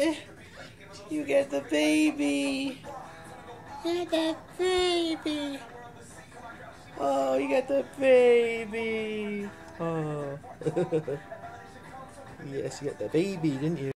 Eh, you get the baby. Oh, you got the baby. Oh, you got the baby. Oh. yes, you got the baby, didn't you?